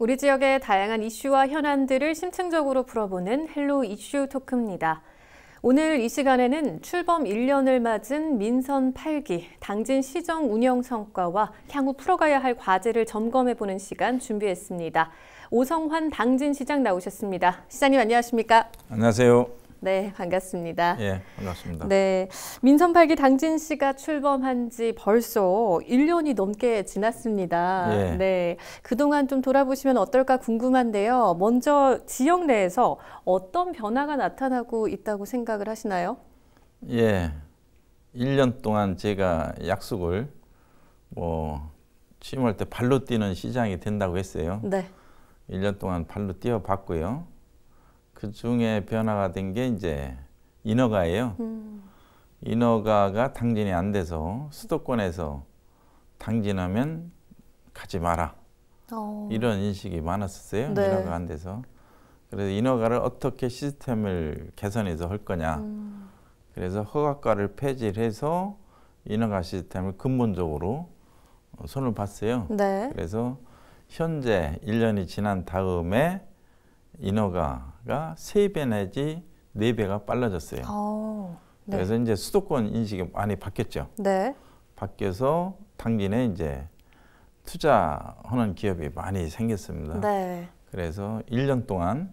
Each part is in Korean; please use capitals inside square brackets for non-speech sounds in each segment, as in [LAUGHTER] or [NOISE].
우리 지역의 다양한 이슈와 현안들을 심층적으로 풀어보는 헬로 이슈 토크입니다. 오늘 이 시간에는 출범 1년을 맞은 민선 8기 당진 시정 운영 성과와 향후 풀어가야 할 과제를 점검해보는 시간 준비했습니다. 오성환 당진시장 나오셨습니다. 시장님 안녕하십니까? 안녕하세요. 네, 반갑습니다. 예, 반갑습니다. 네, 민선 8기 당진시가 출범한 지 벌써 1년이 넘게 지났습니다. 예. 네, 그동안 좀 돌아보시면 어떨까 궁금한데요. 먼저 지역 내에서 어떤 변화가 나타나고 있다고 생각을 하시나요? 예, 1년 동안 제가 약속을 뭐 취임할 때 발로 뛰는 시장이 된다고 했어요. 네. 1년 동안 발로 뛰어봤고요. 그 중에 변화가 된 게 이제 인허가예요. 음, 인허가가 당진이 안 돼서 수도권에서 당진하면 가지 마라. 어, 이런 인식이 많았었어요. 네. 인허가 안 돼서. 그래서 인허가를 어떻게 시스템을 개선해서 할 거냐. 음, 그래서 허가가를 폐지를 해서 인허가 시스템을 근본적으로 어, 손을 봤어요. 네. 그래서 현재 1년이 지난 다음에 인허가가 세 배 내지 네 배가 빨라졌어요. 어, 네. 그래서 이제 수도권 인식이 많이 바뀌었죠. 네. 바뀌어서 당진에 이제 투자하는 기업이 많이 생겼습니다. 네. 그래서 1년 동안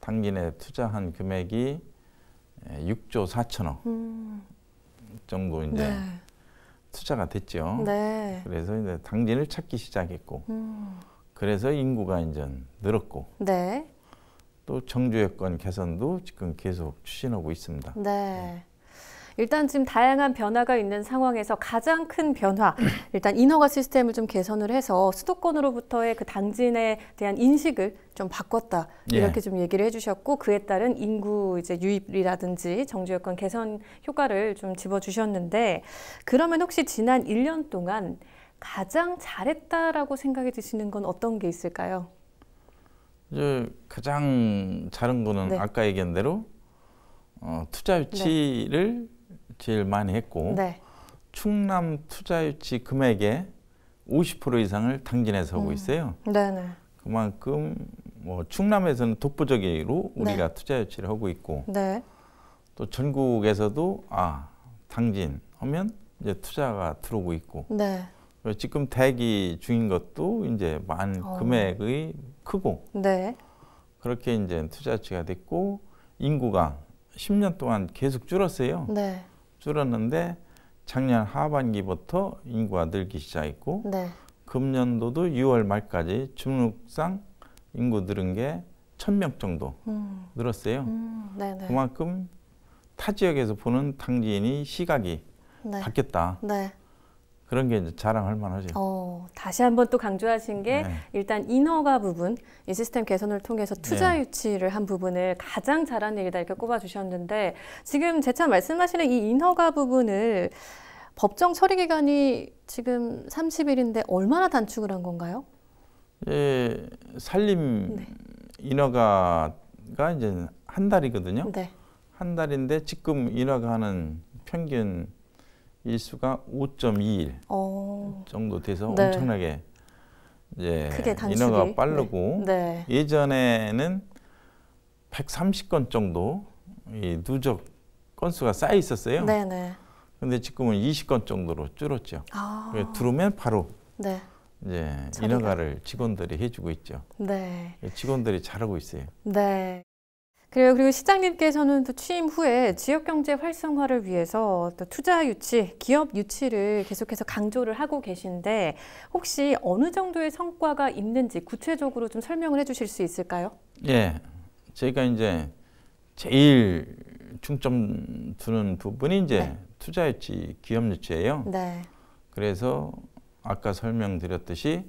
당진에 투자한 금액이 6조 4천억 음, 정도 이제 네. 투자가 됐죠. 네. 그래서 이제 당진을 찾기 시작했고, 음, 그래서 인구가 이제 늘었고, 네. 또 정주 여건 개선도 지금 계속 추진하고 있습니다. 네. 일단 지금 다양한 변화가 있는 상황에서 가장 큰 변화, 일단 인허가 시스템을 좀 개선을 해서 수도권으로부터의 그 당진에 대한 인식을 좀 바꿨다 예. 이렇게 좀 얘기를 해주셨고 그에 따른 인구 이제 유입이라든지 정주 여건 개선 효과를 좀 집어주셨는데 그러면 혹시 지난 1년 동안 가장 잘했다라고 생각이 드시는 건 어떤 게 있을까요? 이제 가장 잘한 거는 네. 아까 얘기한 대로 어, 투자 유치를 제일 많이 했고 네. 충남 투자 유치 금액의 50% 이상을 당진에서 하고 음. 있어요. 네네. 그만큼 뭐 충남에서는 독보적으로 네. 우리가 투자 유치를 하고 있고 네. 또 전국에서도 아 당진 하면 이제 투자가 들어오고 있고 네. 지금 대기 중인 것도 이제 많은 어. 금액이 크고 네. 그렇게 이제 투자 유치가 됐고 인구가 10년 동안 계속 줄었어요. 네. 줄었는데 작년 하반기부터 인구가 늘기 시작했고 네. 금년도도 6월 말까지 중국상 인구 늘은 게 1000명 정도 음. 늘었어요. 음. 네네. 그만큼 타 지역에서 보는 당진이 시각이 네. 바뀌었다. 네. 그런 게 이제 자랑할 만하죠. 어, 다시 한번 또 강조하신 게 네. 일단 인허가 부분, 이 시스템 개선을 통해서 투자 네. 유치를 한 부분을 가장 잘한 일이다 이렇게 꼽아주셨는데 지금 재차 말씀하시는 이 인허가 부분을 법정 처리 기간이 지금 30일인데 얼마나 단축을 한 건가요? 예, 산림 네. 인허가가 이제 한 달이거든요. 네. 한 달인데 지금 인허가하는 평균 일수가 5.2일 어, 정도 돼서 네. 엄청나게 이제. 인허가 빠르고 네. 예전에는 130건 정도 이 누적 건수가 쌓여 있었어요. 네, 네. 근데 지금은 20건 정도로 줄었죠. 아, 들어오면 바로 네. 이제. 인허가를 직원들이 해주고 있죠. 네. 직원들이 잘하고 있어요. 네. 그래요. 그리고 시장님께서는 또 취임 후에 지역 경제 활성화를 위해서 또 투자 유치, 기업 유치를 계속해서 강조를 하고 계신데 혹시 어느 정도의 성과가 있는지 구체적으로 좀 설명을 해주실 수 있을까요? 예, 저희가 이제 제일 중점 두는 부분이 이제 네. 투자 유치, 기업 유치예요. 네. 그래서 아까 설명드렸듯이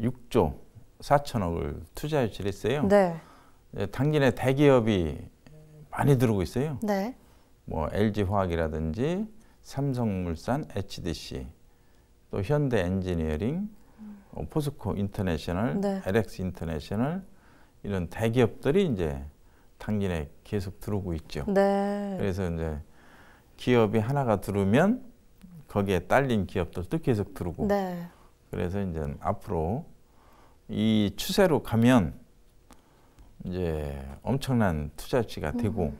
6조 4천억을 투자 유치를 했어요. 네. 예, 당진에 대기업이 많이 들어오고 있어요. 네. 뭐 LG 화학이라든지 삼성물산, HDC, 또 현대 엔지니어링, 어, 포스코 인터내셔널, 네. LX 인터내셔널 이런 대기업들이 이제 당진에 계속 들어오고 있죠. 네. 그래서 이제 기업이 하나가 들어오면 거기에 딸린 기업들도 계속 들어오고 네. 그래서 이제 앞으로 이 추세로 가면 이제 엄청난 투자치가 되고 음.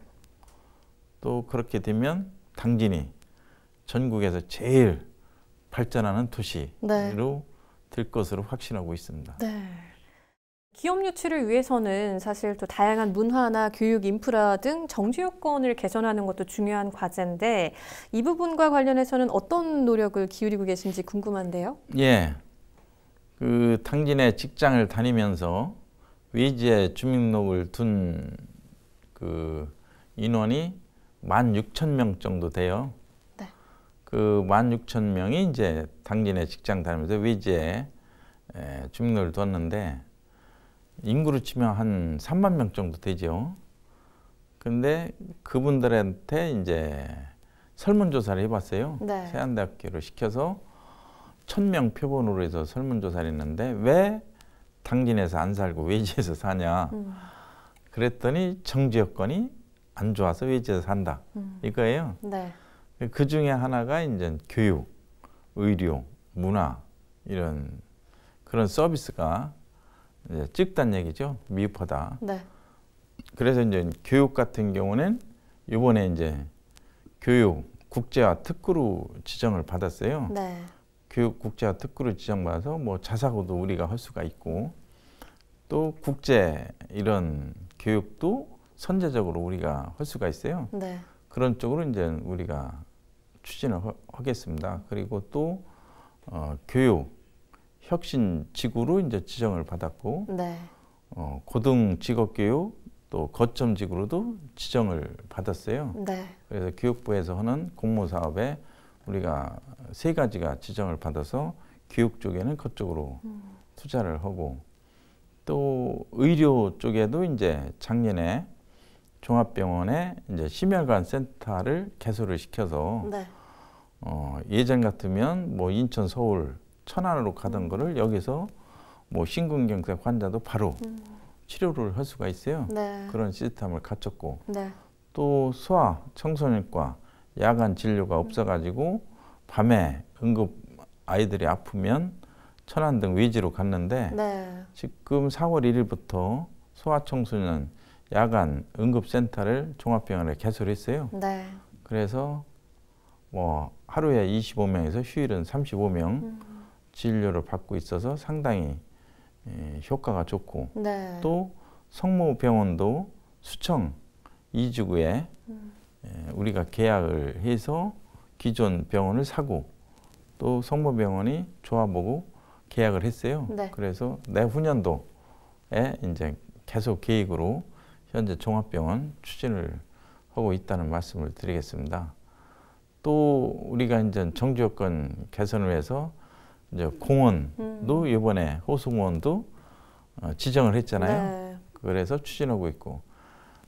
또 그렇게 되면 당진이 전국에서 제일 발전하는 도시로 네. 될 것으로 확신하고 있습니다. 네. 기업 유치를 위해서는 사실 또 다양한 문화나 교육 인프라 등 정지 요건을 개선하는 것도 중요한 과제인데 이 부분과 관련해서는 어떤 노력을 기울이고 계신지 궁금한데요. 예. 그 당진에 직장을 다니면서 외지에 주민등록을 둔 그 인원이 16,000명 정도 돼요. 네. 그 16,000명이 이제 당진에 직장 다니면서 외지에 에, 주민등록을 뒀는데 인구로 치면 한 3만 명 정도 되죠. 근데 그분들한테 이제 설문조사를 해봤어요. 네. 세안대학교를 시켜서 천명 표본으로 해서 설문조사를 했는데 왜 당진에서 안 살고 외지에서 사냐 음, 그랬더니 정지 여건이 안 좋아서 외지에서 산다 음. 이거예요. 네. 그 중에 하나가 이제 교육, 의료, 문화 이런 그런 서비스가 이제 적다는 얘기죠. 미흡하다. 네. 그래서 이제 교육 같은 경우는 이번에 이제 교육 국제화 특구로 지정을 받았어요. 네. 교육 국제화 특구로 지정받아서 뭐 자사고도 우리가 할 수가 있고 또 국제 이런 교육도 선제적으로 우리가 할 수가 있어요. 네. 그런 쪽으로 이제 우리가 추진을 하- 하겠습니다. 그리고 또 어, 교육 혁신 지구로 이제 지정을 받았고 네. 어, 고등 직업 교육 또 거점 지구로도 지정을 받았어요. 네. 그래서 교육부에서 하는 공모 사업에 우리가 세 가지가 지정을 받아서 교육 쪽에는 그쪽으로 투자를 하고 또 의료 쪽에도 이제 작년에 종합병원에 이제 심혈관 센터를 개소를 시켜서 네. 어, 예전 같으면 뭐 인천, 서울, 천안으로 가던 거를 여기서 뭐 심근경색 환자도 바로 치료를 할 수가 있어요. 네. 그런 시스템을 갖췄고 네. 또 소아 청소년과 야간 진료가 없어가지고 밤에 응급 아이들이 아프면 천안 등 외지로 갔는데 네. 지금 4월 1일부터 소아 청소년 야간 응급센터를 종합병원에 개설했어요. 네. 그래서 뭐 하루에 25명에서 휴일은 35명 음. 진료를 받고 있어서 상당히 예, 효과가 좋고 네. 또 성모병원도 수청 이주구에 음. 예, 우리가 계약을 해서 기존 병원을 사고 또 성모병원이 좋아보고 계약을 했어요. 네. 그래서 내후년도에 이제 계속 계획으로 현재 종합병원 추진을 하고 있다는 말씀을 드리겠습니다. 또 우리가 이제 정주 여건 개선을 위해서 이제 공원도 이번에 호수공원도 어, 지정을 했잖아요. 네. 그래서 추진하고 있고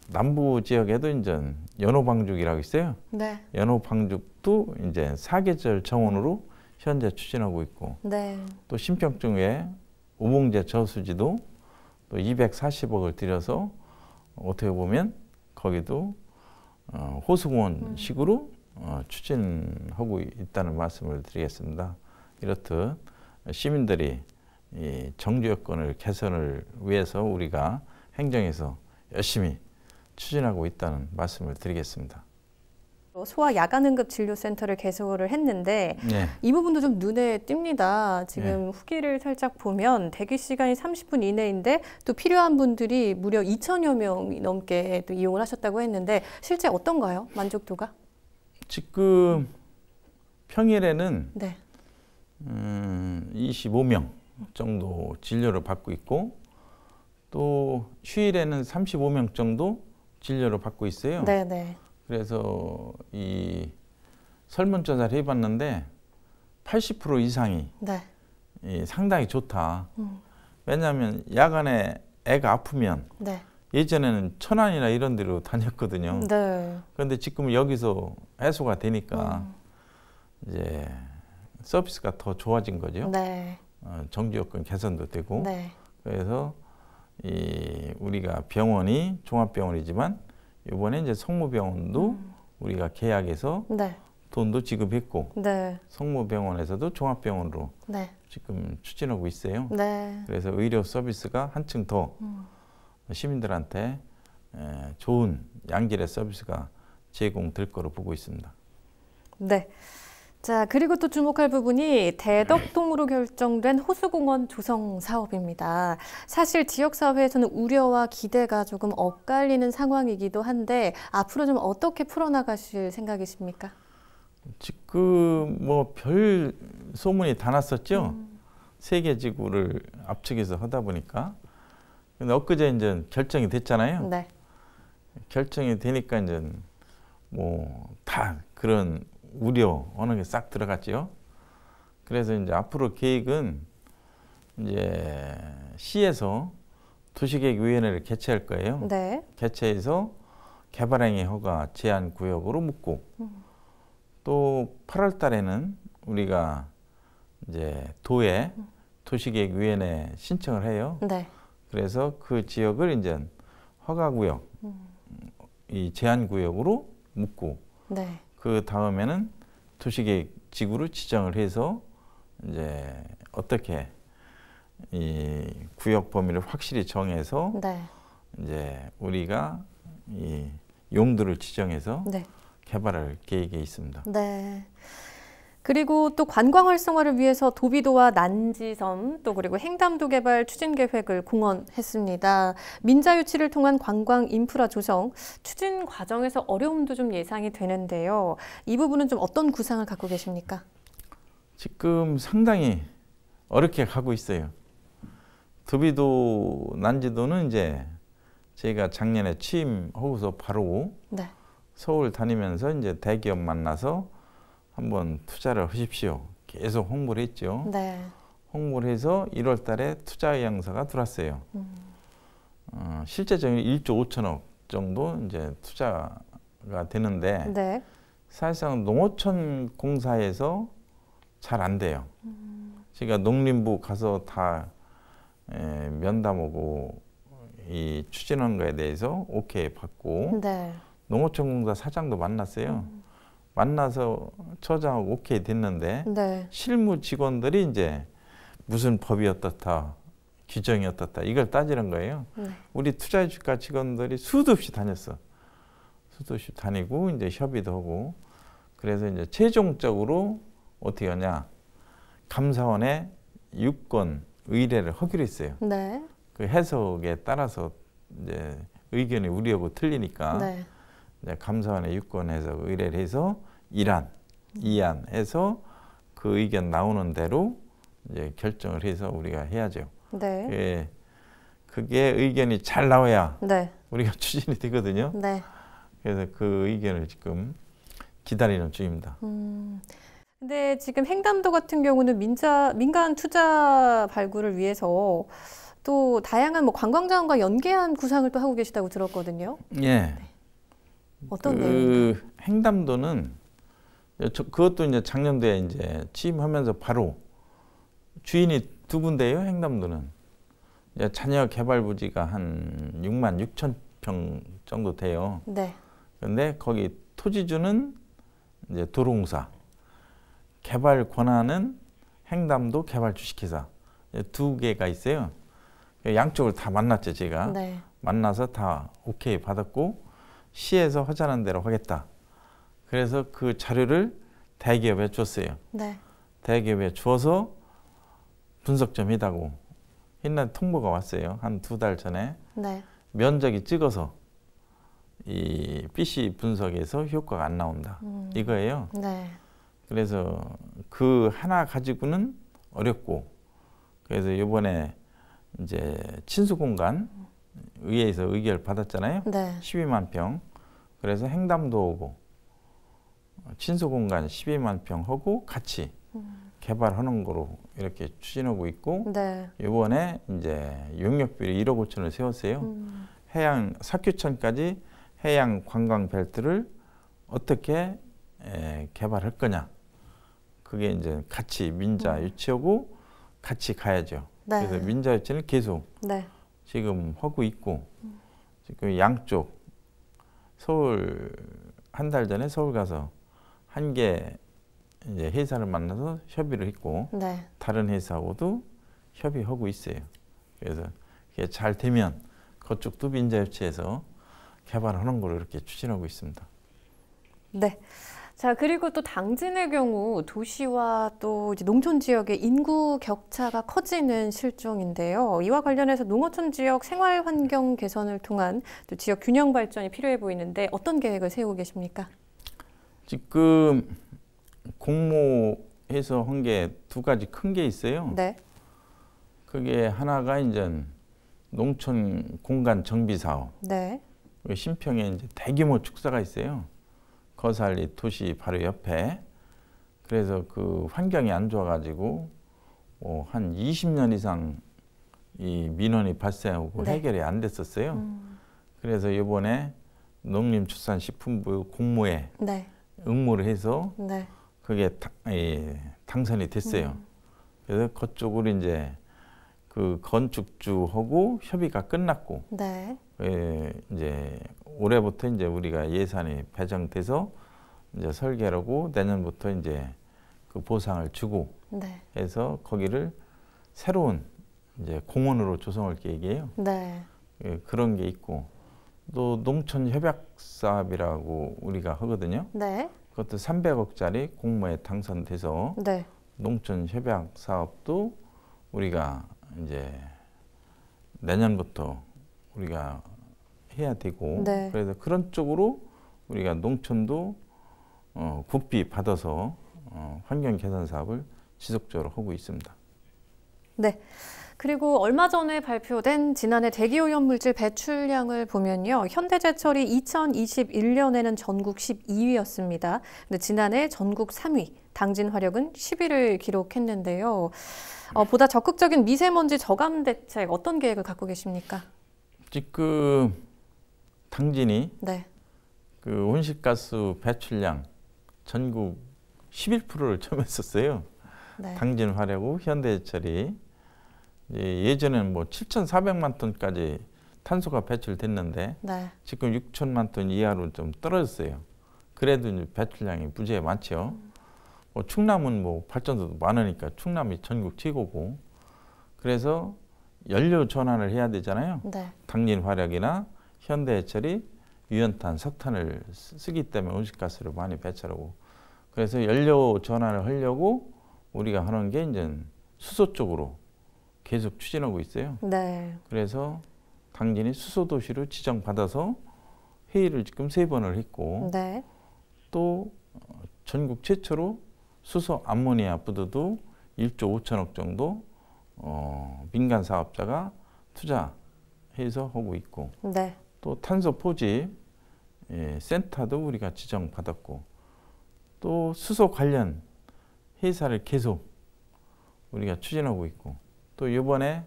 남부 지역에도 이제 연호방죽이라고 있어요. 네. 연호방죽도 이제 사계절 정원으로 현재 추진하고 있고 네. 또 신평중에 우봉제 저수지도 또 240억을 들여서 어떻게 보면 거기도 어, 호수공원 식으로 어, 추진하고 있다는 말씀을 드리겠습니다. 이렇듯 시민들이 이 정주 여건을 개선을 위해서 우리가 행정에서 열심히 추진하고 있다는 말씀을 드리겠습니다. 소아 야간 응급 진료센터를 개설을 했는데 네. 이 부분도 좀 눈에 띕니다. 지금 후기를 살짝 보면 대기 시간이 30분 이내인데 또 필요한 분들이 무려 2천여 명이 넘게 또 이용을 하셨다고 했는데 실제 어떤가요? 만족도가? 지금 평일에는 네. 음, 25명 정도 진료를 받고 있고 또 휴일에는 35명 정도 진료를 받고 있어요. 네, 네. 그래서 이 설문조사를 해봤는데 80% 이상이 네. 이 상당히 좋다. 음. 왜냐하면 야간에 애가 아프면 네. 예전에는 천안이나 이런 데로 다녔거든요. 네. 그런데 지금 여기서 해소가 되니까 음. 이제 서비스가 더 좋아진 거죠. 네. 어, 정지 여건 개선도 되고 네. 그래서 이 우리가 병원이 종합병원이지만 이번에 이제 성모병원도 음. 우리가 계약해서 네. 돈도 지급했고 네. 성모병원에서도 종합병원으로 네. 지금 추진하고 있어요. 네. 그래서 의료 서비스가 한층 더 음. 시민들한테 에, 좋은 양질의 서비스가 제공될 거로 보고 있습니다. 네. 자, 그리고 또 주목할 부분이 대덕동으로 결정된 호수공원 조성 사업입니다. 사실 지역사회에서는 우려와 기대가 조금 엇갈리는 상황이기도 한데 앞으로 좀 어떻게 풀어나가실 생각이십니까? 지금 뭐 별 소문이 다 났었죠. 세계 지구를 압축해서 하다 보니까. 근데 엊그제 이제 결정이 됐잖아요. 네. 결정이 되니까 이제 뭐 다 그런 우려 어느 게 싹 들어갔죠. 그래서 이제 앞으로 계획은 이제 시에서 도시계획위원회를 개최할 거예요. 네. 개최해서 개발행위 허가 제한 구역으로 묶고 또 8월 달에는 우리가 이제 도에 도시계획위원회 신청을 해요. 네. 그래서 그 지역을 이제 허가구역, 이 제한구역으로 묶고 네. 그 다음에는 도시계획 지구로 지정을 해서 이제 어떻게 이 구역 범위를 확실히 정해서 네. 이제 우리가 이 용도를 지정해서 네. 개발할 계획에 있습니다. 네. 그리고 또 관광 활성화를 위해서 도비도와 난지섬 또 그리고 행담도 개발 추진 계획을 공언했습니다. 민자 유치를 통한 관광 인프라 조성 추진 과정에서 어려움도 좀 예상이 되는데요. 이 부분은 좀 어떤 구상을 갖고 계십니까? 지금 상당히 어렵게 가고 있어요. 도비도 난지도는 이제 제가 작년에 취임하고서 바로 네. 서울 다니면서 이제 대기업 만나서 한번 투자를 하십시오. 계속 홍보를 했죠. 네. 홍보를 해서 1월 달에 투자 의향서가 들어왔어요. 음. 어, 실제적인 1조 5천억 정도 이제 투자가 되는데 네. 사실상 농어촌 공사에서 잘 안 돼요. 제가 농림부 가서 다 에, 면담하고 이 추진한 거에 대해서 오케이 받고 네. 농어촌 공사 사장도 만났어요. 만나서 처장하고 오케이 됐는데 네. 실무 직원들이 이제 무슨 법이 어떻다 규정이 어떻다 이걸 따지는 거예요. 네. 우리 투자 주가 직원들이 수도 없이 다녔어. 수도 없이 다니고 이제 협의도 하고 그래서 이제 최종적으로 어떻게 하냐 감사원에 유권 의뢰를 하기로 했어요. 네. 그 해석에 따라서 이제 의견이 우리하고 틀리니까 네. 이제 감사원에 유권 해석 의뢰를 해서 1안, 2안 해서 그 의견 나오는 대로 이제 결정을 해서 우리가 해야죠. 네. 예, 그게 의견이 잘 나와야 네. 우리가 [LAUGHS] 추진이 되거든요. 네. 그래서 그 의견을 지금 기다리는 중입니다. 음. 근데 지금 행담도 같은 경우는 민자, 민간 투자 발굴을 위해서 또 다양한 뭐 관광자원과 연계한 구상을 또 하고 계시다고 들었거든요. 예. 어떤 내용인가요? 그 행담도는 저- 그것도 이제 작년도에 이제 취임하면서 바로 주인이 두 군데예요. 행담도는 자녀 개발 부지가 한 6만 6천 평 정도 돼요. 네. 근데 거기 토지주는 이제 도로공사, 개발 권한은 행담도 개발 주식회사 두 개가 있어요. 양쪽을 다 만났죠, 제가. 네. 만나서 다 오케이 받았고 시에서 하자는 대로 하겠다. 그래서 그 자료를 대기업에 줬어요. 네. 대기업에 주어서 분석 좀 해다고 옛날 통보가 왔어요. 한 두 달 전에 네. 면적이 찍어서 이 PC 분석에서 효과가 안 나온다. 음. 이거예요. 네. 그래서 그 하나 가지고는 어렵고 그래서 이번에 이제 친수 공간 의회에서 의결 받았잖아요. 네. 12만 평. 그래서 행담도 오고 친수 공간 12만 평 하고 같이 개발하는 거로 이렇게 추진하고 있고 네. 이번에 이제 용역비를 1억 5천을 세웠어요. 음. 해양 사큐천까지 해양 관광 벨트를 어떻게 에, 개발할 거냐. 그게 이제 같이 민자 유치하고 같이 가야죠. 네. 그래서 민자 유치는 계속 네. 지금 하고 있고 지금 양쪽 서울 한 달 전에 서울 가서 한 개 이제 회사를 만나서 협의를 했고 네. 다른 회사하고도 협의하고 있어요. 그래서 그게 잘 되면 그쪽도 민자협치에서 개발하는 걸로 이렇게 추진하고 있습니다. 네. 자, 그리고 또 당진의 경우 도시와 또 농촌 지역의 인구 격차가 커지는 실종인데요. 이와 관련해서 농어촌 지역 생활 환경 개선을 통한 또 지역 균형 발전이 필요해 보이는데 어떤 계획을 세우고 계십니까? 지금 공모해서 한 게 두 가지 큰 게 있어요. 네. 그게 하나가 이제 농촌 공간 정비 사업. 네. 신평에 이제 대규모 축사가 있어요. 거살리 도시 바로 옆에. 그래서 그 환경이 안 좋아가지고 뭐한 20년 이상 이 민원이 발생하고 네. 해결이 안 됐었어요. 음, 그래서 이번에 농림축산식품부 공모에 네. 응모를 해서 네. 그게 다- 이, 당선이 됐어요. 음. 그래서 그쪽으로 이제 그 건축주하고 협의가 끝났고 네. 예, 이제 올해부터 이제 우리가 예산이 배정돼서 이제 설계를 하고 내년부터 이제 그 보상을 주고 네. 해서 거기를 새로운 이제 공원으로 조성할 계획이에요. 네. 예, 그런 게 있고 또 농촌 협약 사업이라고 우리가 하거든요. 네. 그것도 300억짜리 공모에 당선돼서 네. 농촌 협약 사업도 우리가 이제 내년부터 우리가 해야 되고 네. 그래서 그런 쪽으로 우리가 농촌도 어, 국비 받아서 어, 환경 개선 사업을 지속적으로 하고 있습니다. 그리고 얼마 전에 발표된 지난해 대기오염 물질 배출량을 보면요. 현대제철이 2021년에는 전국 12위였습니다. 근데 지난해 전국 3위, 당진 화력은 10위를 기록했는데요. 어, 보다 적극적인 미세먼지 저감 대책 어떤 계획을 갖고 계십니까? 지금 당진이 네. 그 온실가스 배출량 전국 11%를 점했었어요. 네. 당진 화력우 현대제철이 예, 예전에는 뭐 7,400만 톤까지 탄소가 배출됐는데 네. 지금 6천만 톤 이하로 좀 떨어졌어요. 그래도 배출량이 무지에 많죠. 뭐 충남은 뭐 발전소도 많으니까 충남이 전국 최고고 그래서 연료 전환을 해야 되잖아요. 네. 당진 화력이나 현대해철이 유연탄, 석탄을 쓰- 쓰기 때문에 온실가스를 많이 배출하고 그래서 연료 전환을 하려고 우리가 하는 게 이제 수소 쪽으로 계속 추진하고 있어요. 네. 그래서 당진이 수소 도시로 지정받아서 회의를 지금 세 번을 했고 네. 또 어, 전국 최초로 수소 암모니아 부두도 1조 5천억 정도 어, 민간 사업자가 투자해서 하고 있고 네. 또 탄소 포집 예, 센터도 우리가 지정받았고 또 수소 관련 회사를 계속 우리가 추진하고 있고 또 이번에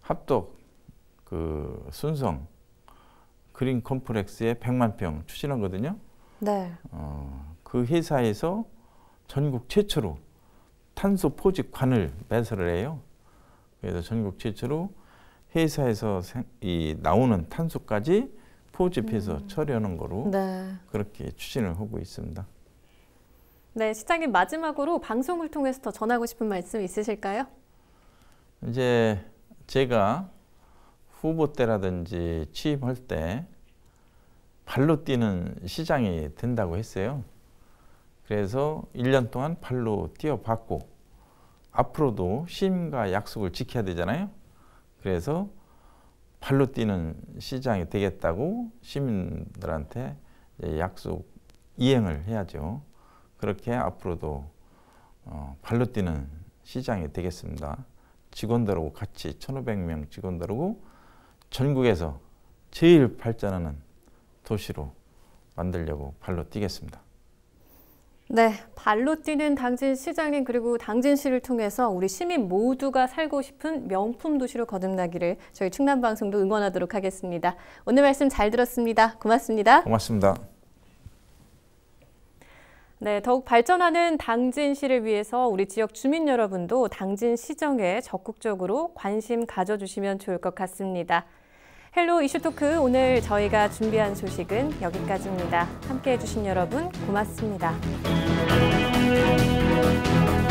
합덕 그 순성 그린 컴플렉스의 100만 평 추진하거든요. 네. 어, 그 회사에서 전국 최초로 탄소 포집관을 매설을 해요. 그래서 전국 최초로 회사에서 생- 이 나오는 탄소까지 포집해서 처리하는 거로 네. 그렇게 추진을 하고 있습니다. 네, 시장님 마지막으로 방송을 통해서 더 전하고 싶은 말씀 있으실까요? 이제 제가 후보 때라든지 취임할 때 발로 뛰는 시장이 된다고 했어요. 그래서 1년 동안 발로 뛰어봤고 앞으로도 시민과 약속을 지켜야 되잖아요. 그래서 발로 뛰는 시장이 되겠다고 시민들한테 약속 이행을 해야죠. 그렇게 앞으로도 어, 발로 뛰는 시장이 되겠습니다. 직원들하고 같이 1,500명 직원들하고 전국에서 제일 발전하는 도시로 만들려고 발로 뛰겠습니다. 네, 발로 뛰는 당진 시장님 그리고 당진 시를 통해서 우리 시민 모두가 살고 싶은 명품 도시로 거듭나기를 저희 충남 방송도 응원하도록 하겠습니다. 오늘 말씀 잘 들었습니다. 고맙습니다. 고맙습니다. 네, 더욱 발전하는 당진시를 위해서 우리 지역 주민 여러분도 당진 시정에 적극적으로 관심 가져주시면 좋을 것 같습니다. 헬로 이슈 토크 오늘 저희가 준비한 소식은 여기까지입니다. 함께 해 주신 여러분 고맙습니다. 네.